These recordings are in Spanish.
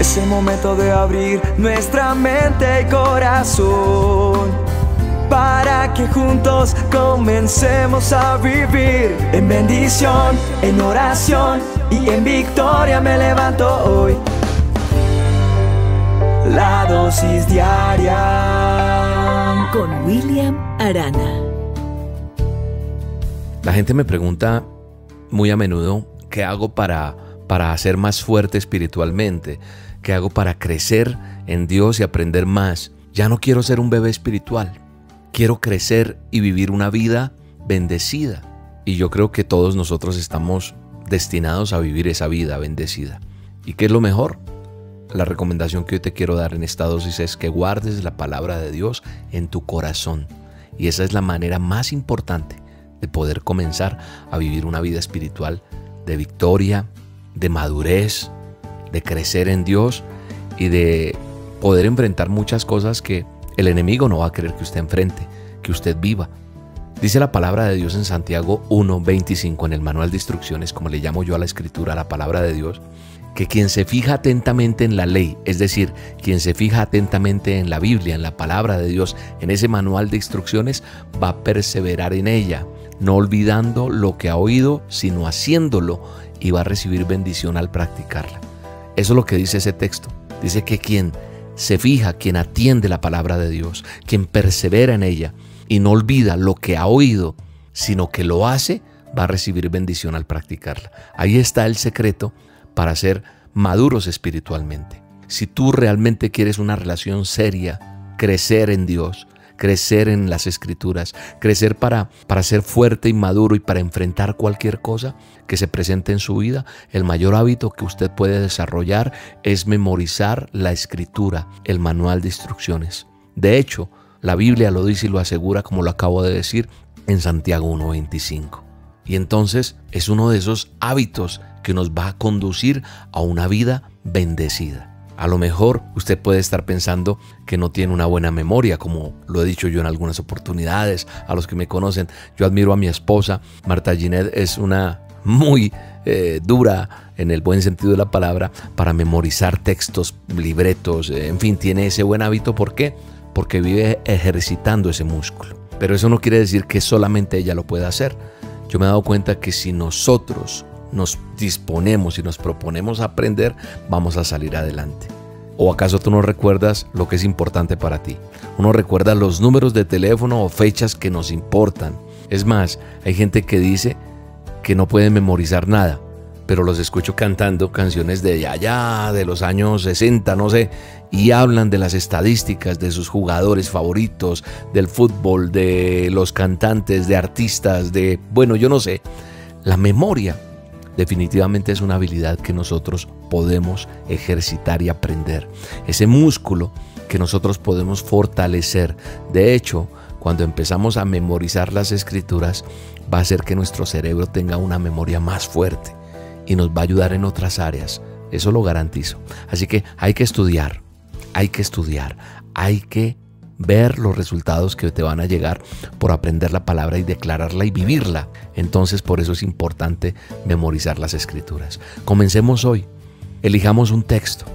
Es el momento de abrir nuestra mente y corazón para que juntos comencemos a vivir en bendición, en oración y en victoria me levanto hoy. La dosis diaria con William Arana. La gente me pregunta muy a menudo qué hago para, para ser más fuerte espiritualmente, qué hago para crecer en Dios y aprender más. Ya no quiero ser un bebé espiritual, quiero crecer y vivir una vida bendecida. Y yo creo que todos nosotros estamos destinados a vivir esa vida bendecida. ¿Y qué es lo mejor? La recomendación que hoy te quiero dar en esta dosis es que guardes la palabra de Dios en tu corazón. Y esa es la manera más importante de poder comenzar a vivir una vida espiritual de victoria, de madurez, de crecer en Dios y de poder enfrentar muchas cosas que el enemigo no va a querer que usted enfrente, que usted viva. Dice la palabra de Dios en Santiago 1.25 en el manual de instrucciones, como le llamo yo a la escritura, la palabra de Dios, que quien se fija atentamente en la ley, es decir, quien se fija atentamente en la Biblia, en la palabra de Dios, en ese manual de instrucciones, va a perseverar en ella no olvidando lo que ha oído, sino haciéndolo y va a recibir bendición al practicarla. Eso es lo que dice ese texto. Dice que quien se fija, quien atiende la palabra de Dios, quien persevera en ella y no olvida lo que ha oído, sino que lo hace, va a recibir bendición al practicarla. Ahí está el secreto para ser maduros espiritualmente. Si tú realmente quieres una relación seria, crecer en Dios, crecer en las escrituras, crecer para, para ser fuerte y maduro y para enfrentar cualquier cosa que se presente en su vida, el mayor hábito que usted puede desarrollar es memorizar la escritura, el manual de instrucciones. De hecho, la Biblia lo dice y lo asegura, como lo acabo de decir, en Santiago 1.25. Y entonces es uno de esos hábitos que nos va a conducir a una vida bendecida. A lo mejor usted puede estar pensando que no tiene una buena memoria, como lo he dicho yo en algunas oportunidades. A los que me conocen, yo admiro a mi esposa. Marta Ginette es una muy eh, dura en el buen sentido de la palabra para memorizar textos, libretos, en fin, tiene ese buen hábito. ¿Por qué? Porque vive ejercitando ese músculo. Pero eso no quiere decir que solamente ella lo pueda hacer. Yo me he dado cuenta que si nosotros nos disponemos y nos proponemos aprender, vamos a salir adelante. ¿O acaso tú no recuerdas lo que es importante para ti? Uno recuerda los números de teléfono o fechas que nos importan. Es más, hay gente que dice que no puede memorizar nada, pero los escucho cantando canciones de allá, de los años 60, no sé, y hablan de las estadísticas de sus jugadores favoritos, del fútbol, de los cantantes, de artistas, de, bueno, yo no sé. La memoria definitivamente es una habilidad que nosotros podemos ejercitar y aprender. Ese músculo que nosotros podemos fortalecer. De hecho, cuando empezamos a memorizar las escrituras, va a hacer que nuestro cerebro tenga una memoria más fuerte y nos va a ayudar en otras áreas. Eso lo garantizo. Así que hay que estudiar, hay que estudiar, hay que ver los resultados que te van a llegar por aprender la palabra y declararla y vivirla. Entonces por eso es importante memorizar las escrituras. Comencemos hoy. Elijamos un texto.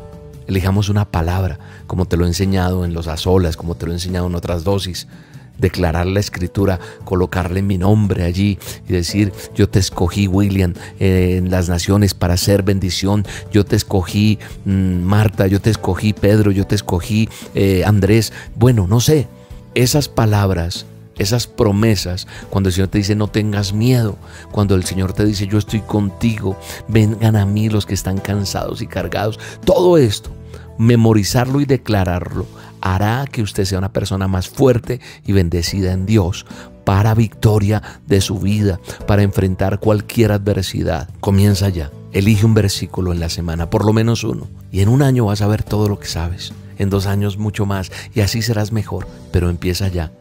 Elijamos una palabra, como te lo he enseñado en los azolas, como te lo he enseñado en otras dosis declarar la escritura, colocarle mi nombre allí y decir, yo te escogí, William, en las naciones para hacer bendición, yo te escogí, mm, Marta, yo te escogí, Pedro, yo te escogí, eh, Andrés, bueno, no sé, esas palabras. Esas promesas, cuando el Señor te dice no tengas miedo, cuando el Señor te dice yo estoy contigo, vengan a mí los que están cansados y cargados, todo esto, memorizarlo y declararlo hará que usted sea una persona más fuerte y bendecida en Dios para victoria de su vida, para enfrentar cualquier adversidad. Comienza ya. Elige un versículo en la semana, por lo menos uno. Y en un año vas a ver todo lo que sabes. En dos años mucho más. Y así serás mejor. Pero empieza ya.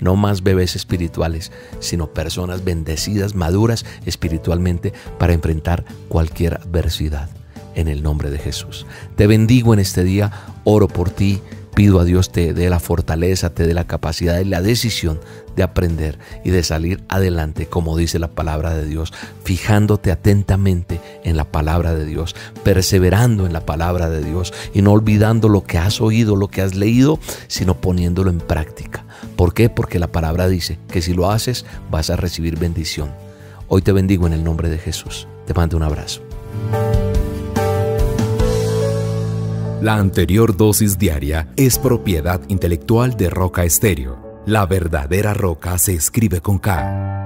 No más bebés espirituales, sino personas bendecidas, maduras espiritualmente para enfrentar cualquier adversidad. En el nombre de Jesús. Te bendigo en este día. Oro por ti pido a Dios te dé la fortaleza, te dé la capacidad y la decisión de aprender y de salir adelante, como dice la palabra de Dios, fijándote atentamente en la palabra de Dios, perseverando en la palabra de Dios y no olvidando lo que has oído, lo que has leído, sino poniéndolo en práctica. ¿Por qué? Porque la palabra dice que si lo haces vas a recibir bendición. Hoy te bendigo en el nombre de Jesús. Te mando un abrazo. La anterior dosis diaria es propiedad intelectual de Roca Estéreo. La verdadera roca se escribe con K.